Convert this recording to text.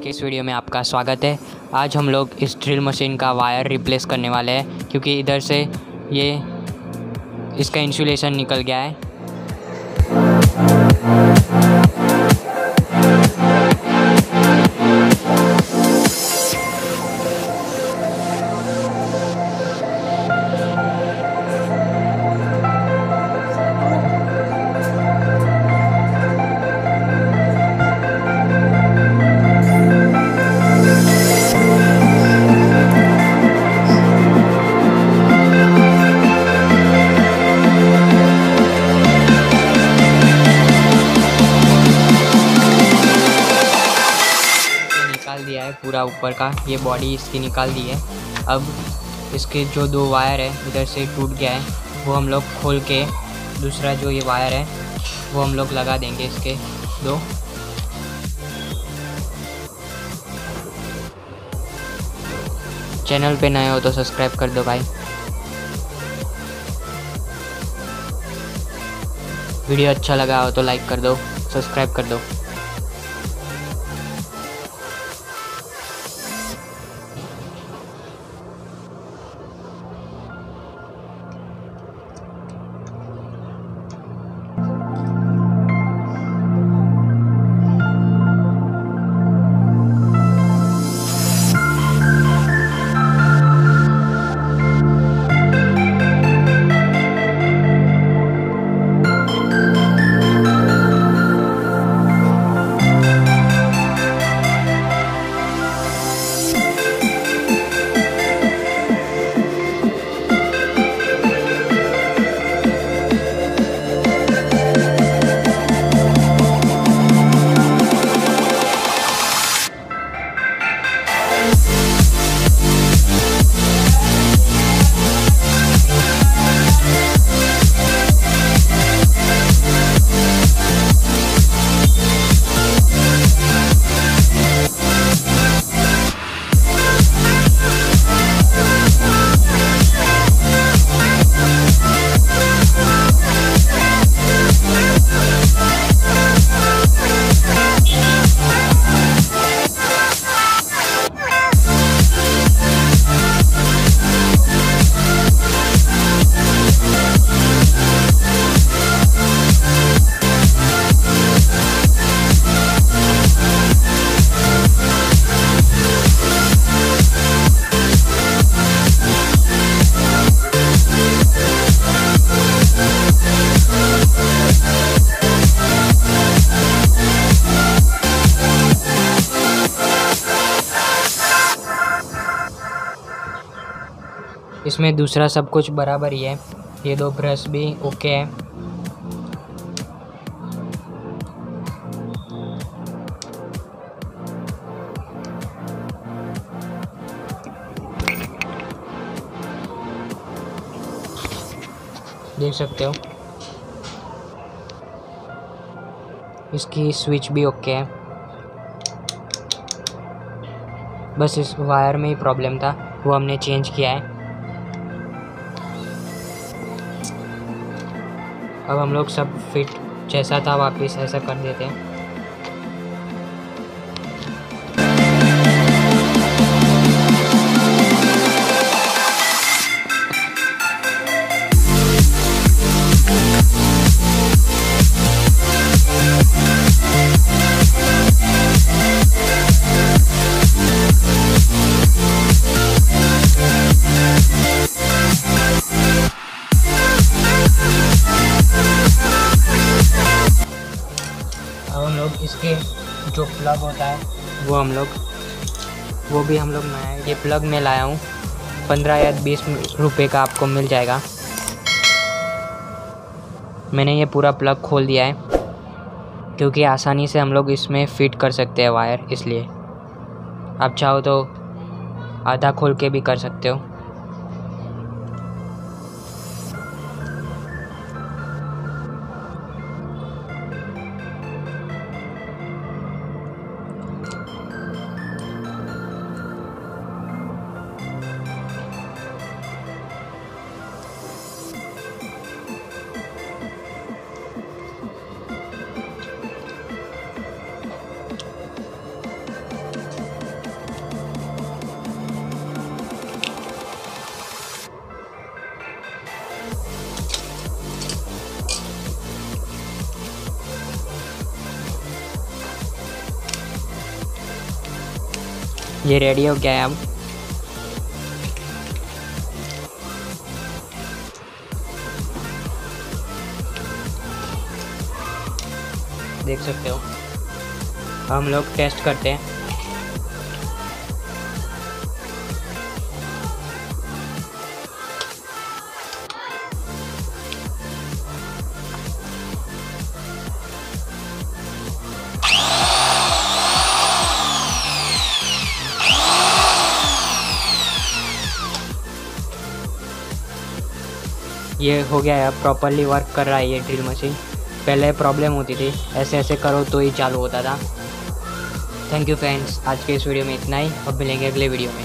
के इस वीडियो में आपका स्वागत है। आज हम लोग इस ड्रिल मशीन का वायर रिप्लेस करने वाले हैं, क्योंकि इधर से ये इसका इंसुलेशन निकल गया है। पूरा ऊपर का, ये बॉडी इसकी निकाल दी है। अब इसके जो दो वायर है, इधर से टूट गया है, वो हम लोग खोल के दूसरा जो ये वायर है, वो हम लोग लगा देंगे इसके दो। चैनल पे नए हो तो सब्सक्राइब कर दो भाई। वीडियो अच्छा लगा हो तो लाइक कर दो, सब्सक्राइब कर दो। इसमें दूसरा सब कुछ बराबर ही है। ये दो ब्रश भी ओके है। देख सकते हो। इसकी स्विच भी ओके है। बस इस वायर में ही प्रॉब्लम था। वो हमने चेंज किया है। अब हम लोग सब फिट जैसा था वापस ऐसा कर देते हैं। इसके जो प्लग होता है, वो हम लोग, वो भी हम लोग नया ये प्लग मैं लाया हूँ। पंद्रह या बीस रुपए का आपको मिल जाएगा। मैंने ये पूरा प्लग खोल दिया है, क्योंकि आसानी से हम लोग इसमें फिट कर सकते हैं वायर इसलिए। आप चाहो तो आधा खोल के भी कर सकते हो। ये रेडी हो गया है अब। देख सकते हो। हम लोग टेस्ट करते हैं। ये हो गया है प्रॉपरली वर्क कर रहा है ये ड्रिल मशीन पहले प्रॉब्लम होती थी, ऐसे ऐसे करो तो ही चालू होता था। थैंक यू फ्रेंड्स आज के इस वीडियो में इतना ही। अब मिलेंगे अगले वीडियो में।